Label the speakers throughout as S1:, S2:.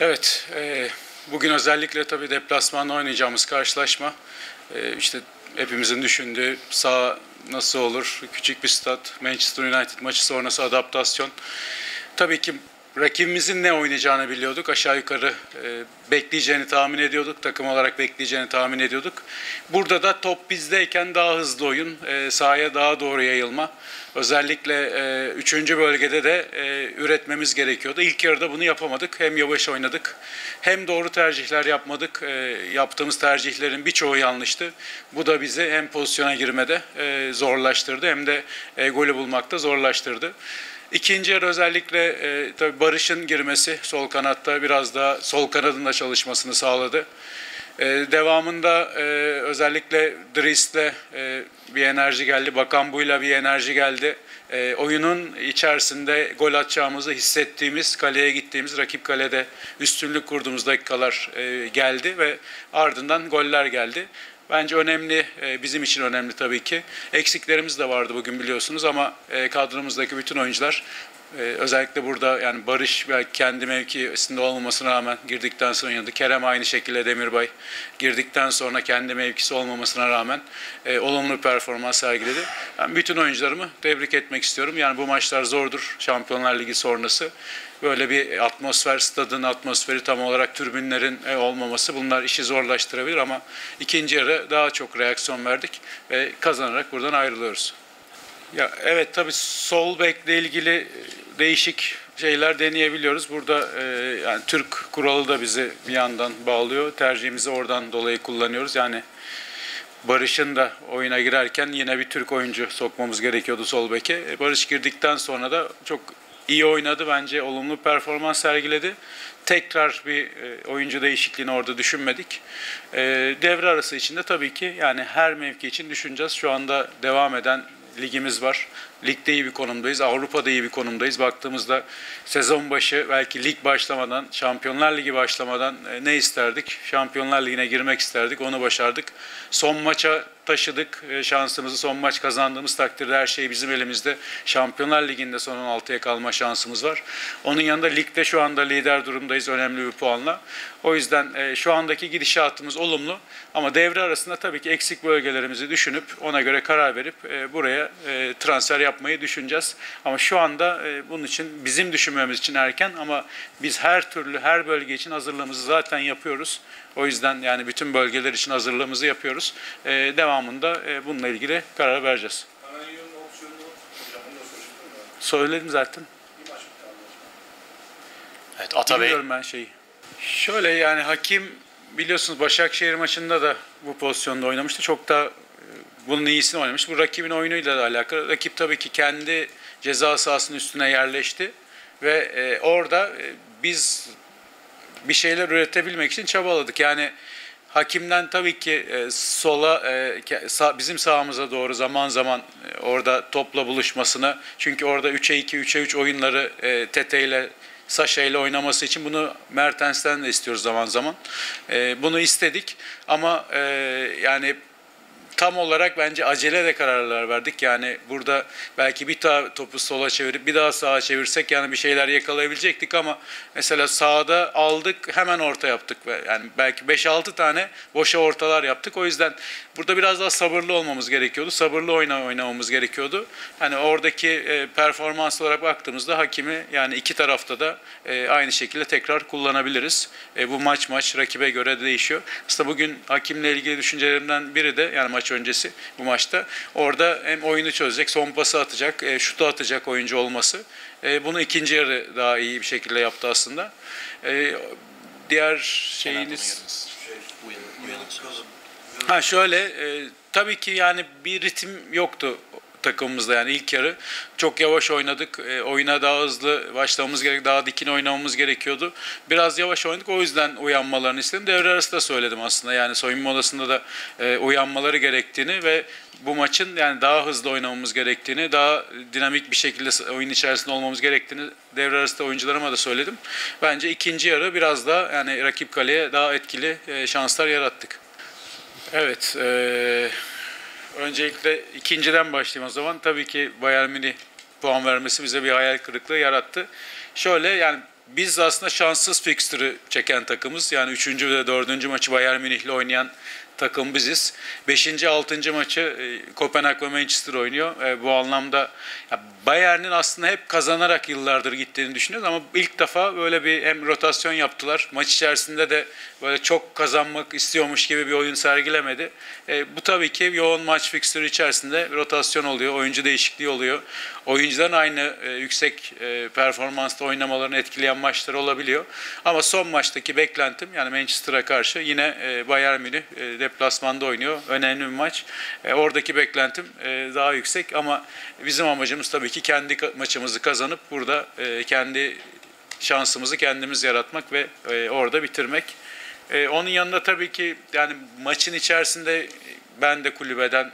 S1: Evet, e, bugün özellikle tabii deplasmanda oynayacağımız karşılaşma e, işte hepimizin düşündüğü sağ nasıl olur, küçük bir stat, Manchester United maçı sonrası adaptasyon. Tabii ki rakibimizin ne oynayacağını biliyorduk. Aşağı yukarı e, bekleyeceğini tahmin ediyorduk. Takım olarak bekleyeceğini tahmin ediyorduk. Burada da top bizdeyken daha hızlı oyun, e, sahaya daha doğru yayılma. Özellikle e, üçüncü bölgede de e, üretmemiz gerekiyordu. İlk yarıda bunu yapamadık. Hem yavaş oynadık hem doğru tercihler yapmadık. E, yaptığımız tercihlerin birçoğu yanlıştı. Bu da bizi hem pozisyona girmede e, zorlaştırdı hem de e, golü bulmakta zorlaştırdı. İkinci yarı özellikle e, tabii Barış'ın girmesi sol kanatta biraz daha sol kanadında çalışmasını sağladı. E, devamında e, özellikle Dris'le e, bir enerji geldi, Bakambu'yla bir enerji geldi. E, oyunun içerisinde gol atacağımızı hissettiğimiz, kaleye gittiğimiz, rakip kalede üstünlük kurduğumuz dakikalar e, geldi ve ardından goller geldi. Bence önemli, e, bizim için önemli tabii ki. Eksiklerimiz de vardı bugün biliyorsunuz ama e, kadromuzdaki bütün oyuncular e, özellikle burada yani Barış belki kendi mevkisinde olmamasına rağmen girdikten sonra oynadı. Kerem aynı şekilde Demirbay girdikten sonra kendi mevkisi olmamasına rağmen olumlu bir performans sergiledi. Ben bütün oyuncularımı tebrik etmek istiyorum. Yani bu maçlar zordur Şampiyonlar Ligi sonrası böyle bir atmosfer, stadın atmosferi tam olarak türbinlerin e, olmaması bunlar işi zorlaştırabilir ama ikinci yarı daha çok reaksiyon verdik ve kazanarak buradan ayrılıyoruz. Ya evet tabii sol bekle ilgili değişik şeyler deneyebiliyoruz. Burada e, yani Türk kuralı da bizi bir yandan bağlıyor. Tercihimizi oradan dolayı kullanıyoruz. Yani Barış'ın da oyuna girerken yine bir Türk oyuncu sokmamız gerekiyordu sol beke. E, Barış girdikten sonra da çok iyi oynadı bence olumlu performans sergiledi. Tekrar bir e, oyuncu değişikliğini orada düşünmedik. E, devre arası içinde tabii ki yani her mevki için düşüneceğiz. Şu anda devam eden ligimiz var. Ligde iyi bir konumdayız. Avrupa'da iyi bir konumdayız. Baktığımızda sezon başı belki lig başlamadan, Şampiyonlar Ligi başlamadan e, ne isterdik? Şampiyonlar Ligi'ne girmek isterdik. Onu başardık. Son maça taşıdık e, şansımızı. Son maç kazandığımız takdirde her şey bizim elimizde. Şampiyonlar Ligi'nde son 16'ya kalma şansımız var. Onun yanında ligde şu anda lider durumdayız önemli bir puanla. O yüzden e, şu andaki gidişatımız olumlu ama devre arasında tabii ki eksik bölgelerimizi düşünüp ona göre karar verip buraya transfer yapmayı düşüneceğiz. Ama şu anda bunun için bizim düşünmemiz için erken ama biz her türlü her bölge için hazırlığımızı zaten yapıyoruz. O yüzden yani bütün bölgeler için hazırlığımızı yapıyoruz. E, devamında e, bununla ilgili karar vereceğiz. Söyledim zaten.
S2: Evet Atabey.
S1: Bilmiyorum ben şeyi. Şöyle yani hakim biliyorsunuz Başakşehir maçında da bu pozisyonda oynamıştı. Çok da e, bunun iyisini oynamış. Bu rakibin oyunuyla da alakalı. Rakip tabii ki kendi ceza sahasının üstüne yerleşti ve e, orada e, biz bir şeyler üretebilmek için çabaladık. Yani hakimden tabii ki e, sola e, bizim sağımıza doğru zaman zaman e, orada topla buluşmasını çünkü orada 3'e 2 3'e 3 oyunları e, Tete ile Saşa ile oynaması için bunu Mertens'ten de istiyoruz zaman zaman. bunu istedik ama yani tam olarak bence acele de kararlar verdik. Yani burada belki bir daha topu sola çevirip bir daha sağa çevirsek yani bir şeyler yakalayabilecektik ama mesela sağda aldık hemen orta yaptık. Yani belki 5-6 tane boşa ortalar yaptık. O yüzden burada biraz daha sabırlı olmamız gerekiyordu. Sabırlı oyna oynamamız gerekiyordu. Hani oradaki e, performans olarak baktığımızda hakimi yani iki tarafta da e, aynı şekilde tekrar kullanabiliriz. E, bu maç maç rakibe göre değişiyor. Aslında bugün hakimle ilgili düşüncelerimden biri de yani maç öncesi bu maçta. Orada hem oyunu çözecek, son pası atacak, e, şutu atacak oyuncu olması. E, bunu ikinci yarı daha iyi bir şekilde yaptı aslında. E, diğer şeyiniz... Ha şöyle, e, tabii ki yani bir ritim yoktu takımımızda yani ilk yarı çok yavaş oynadık. E, oyuna daha hızlı başlamamız gerek, daha dikin oynamamız gerekiyordu. Biraz yavaş oynadık. O yüzden uyanmalarını istedim. Devre arası da söyledim aslında. Yani soyunma odasında da e, uyanmaları gerektiğini ve bu maçın yani daha hızlı oynamamız gerektiğini, daha dinamik bir şekilde oyun içerisinde olmamız gerektiğini devre arasında oyuncularıma da söyledim. Bence ikinci yarı biraz daha yani rakip kaleye daha etkili e, şanslar yarattık. Evet, e, Öncelikle ikinciden başlayayım o zaman. Tabii ki Bayern Münih puan vermesi bize bir hayal kırıklığı yarattı. Şöyle yani biz aslında şanssız fikstürü çeken takımız. Yani 3. ve 4. maçı Bayern Münih'le oynayan takım biziz. 5. 6. maçı e, Kopenhag ve Manchester oynuyor. E, bu anlamda Bayern'in aslında hep kazanarak yıllardır gittiğini düşünüyoruz ama ilk defa böyle bir hem rotasyon yaptılar. Maç içerisinde de böyle çok kazanmak istiyormuş gibi bir oyun sergilemedi. E, bu tabii ki yoğun maç fikstürü içerisinde rotasyon oluyor, oyuncu değişikliği oluyor. Oyuncuların aynı e, yüksek performansla oynamalarını etkileyen maçlar olabiliyor. Ama son maçtaki beklentim yani Manchester'a karşı yine e, Bayern Münih e, deplasmanda oynuyor. Önemli bir maç. E, oradaki beklentim e, daha yüksek ama bizim amacımız tabii ki kendi maçımızı kazanıp burada e, kendi şansımızı kendimiz yaratmak ve e, orada bitirmek. E, onun yanında tabii ki yani maçın içerisinde ben de kulübeden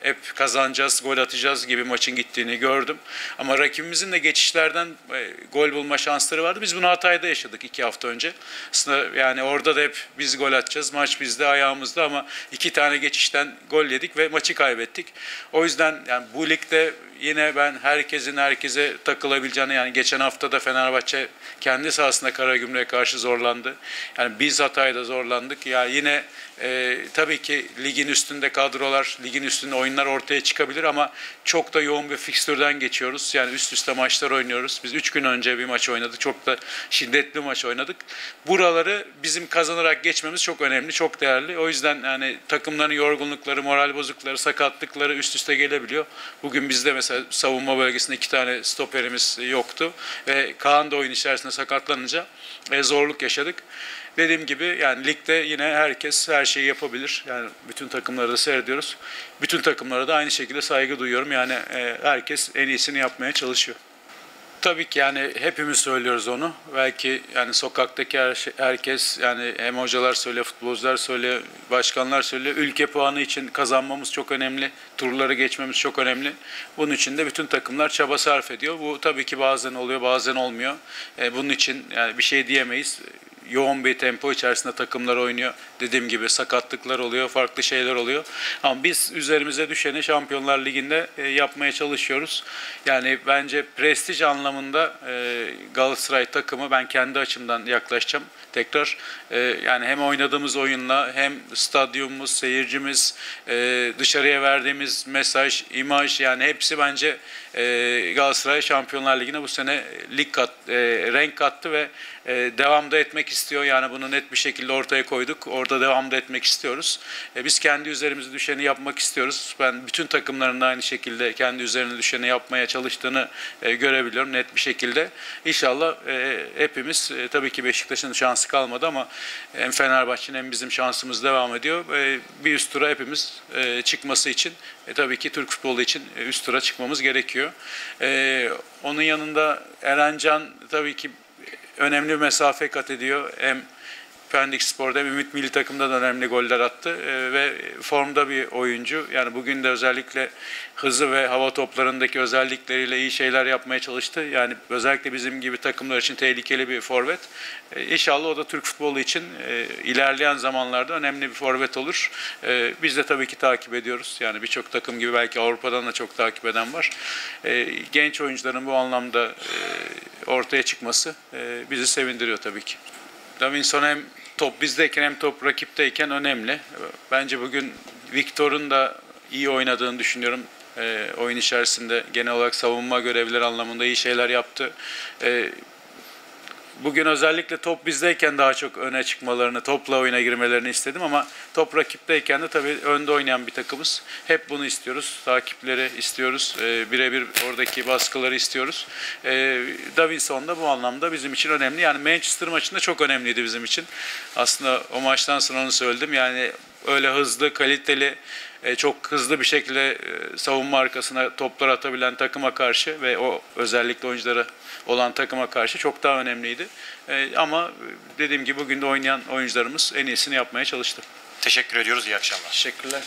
S1: hep kazanacağız, gol atacağız gibi maçın gittiğini gördüm. Ama rakibimizin de geçişlerden e, gol bulma şansları vardı. Biz bunu Hatay'da yaşadık iki hafta önce. Aslında yani orada da hep biz gol atacağız. Maç bizde, ayağımızda ama iki tane geçişten gol yedik ve maçı kaybettik. O yüzden yani bu ligde yine ben herkesin herkese takılabileceğini yani geçen hafta da Fenerbahçe kendi sahasında Karagümrük'e karşı zorlandı. Yani biz Hatay'da zorlandık. Ya yine e, tabii ki ligin üstünde kadrolar, ligin üstünde oyunlar ortaya çıkabilir ama çok da yoğun bir fikstürden geçiyoruz. Yani üst üste maçlar oynuyoruz. Biz üç gün önce bir maç oynadık. Çok da şiddetli maç oynadık. Buraları bizim kazanarak geçmemiz çok önemli, çok değerli. O yüzden yani takımların yorgunlukları, moral bozuklukları, sakatlıkları üst üste gelebiliyor. Bugün bizde mesela savunma bölgesinde iki tane stoperimiz yoktu ve Kaan da oyun içerisinde sakatlanınca e, zorluk yaşadık. Dediğim gibi yani ligde yine herkes her şeyi yapabilir. Yani bütün takımları da seyrediyoruz. Bütün takımlara da aynı şekilde saygı duyuyorum. Yani e, herkes en iyisini yapmaya çalışıyor. Tabii ki yani hepimiz söylüyoruz onu. Belki yani sokaktaki her şey- herkes yani hem hocalar söylüyor, futbolcular söylüyor, başkanlar söylüyor. Ülke puanı için kazanmamız çok önemli. Turları geçmemiz çok önemli. Bunun için de bütün takımlar çaba sarf ediyor. Bu tabii ki bazen oluyor, bazen olmuyor. E, bunun için yani bir şey diyemeyiz yoğun bir tempo içerisinde takımlar oynuyor. Dediğim gibi sakatlıklar oluyor, farklı şeyler oluyor. Ama biz üzerimize düşeni Şampiyonlar Ligi'nde e, yapmaya çalışıyoruz. Yani bence prestij anlamında e, Galatasaray takımı ben kendi açımdan yaklaşacağım. Tekrar e, yani hem oynadığımız oyunla hem stadyumumuz, seyircimiz, e, dışarıya verdiğimiz mesaj, imaj yani hepsi bence e, Galatasaray Şampiyonlar Ligi'ne bu sene lig kat, e, renk kattı ve e, devam da etmek istiyor. Yani bunu net bir şekilde ortaya koyduk. Orada devam da etmek istiyoruz. E, biz kendi üzerimize düşeni yapmak istiyoruz. Ben bütün takımların da aynı şekilde kendi üzerine düşeni yapmaya çalıştığını e, görebiliyorum net bir şekilde. İnşallah e, hepimiz e, tabii ki Beşiktaş'ın şansı kalmadı ama hem Fenerbahçe'nin hem bizim şansımız devam ediyor. E, bir üst tura hepimiz e, çıkması için e, tabii ki Türk futbolu için e, üst tura çıkmamız gerekiyor. E, onun yanında Erencan tabii ki önemli bir mesafe kat ediyor. Hem Pendik Spor'da Ümit Milli Takım'da da önemli goller attı Ee, ve formda bir oyuncu. Yani bugün de özellikle hızı ve hava toplarındaki özellikleriyle iyi şeyler yapmaya çalıştı. Yani özellikle bizim gibi takımlar için tehlikeli bir forvet. Ee, İnşallah o da Türk futbolu için e, ilerleyen zamanlarda önemli bir forvet olur. Ee, Biz de tabii ki takip ediyoruz. Yani birçok takım gibi belki Avrupa'dan da çok takip eden var. Ee, Genç oyuncuların bu anlamda e, ortaya çıkması e, bizi sevindiriyor tabii ki. Davinson hem top bizdeyken hem top rakipteyken önemli. Bence bugün Victor'un da iyi oynadığını düşünüyorum. E, oyun içerisinde genel olarak savunma görevleri anlamında iyi şeyler yaptı. E, Bugün özellikle top bizdeyken daha çok öne çıkmalarını, topla oyuna girmelerini istedim ama top rakipteyken de tabii önde oynayan bir takımız. Hep bunu istiyoruz. Takipleri istiyoruz. E, birebir oradaki baskıları istiyoruz. E, Davinson da bu anlamda bizim için önemli. Yani Manchester maçında çok önemliydi bizim için. Aslında o maçtan sonra onu söyledim. Yani öyle hızlı, kaliteli, e, çok hızlı bir şekilde e, savunma arkasına toplar atabilen takıma karşı ve o özellikle oyunculara olan takıma karşı çok daha önemliydi. E, Ama dediğim gibi bugün de oynayan oyuncularımız en iyisini yapmaya çalıştı.
S2: Teşekkür ediyoruz. İyi akşamlar.
S1: Teşekkürler.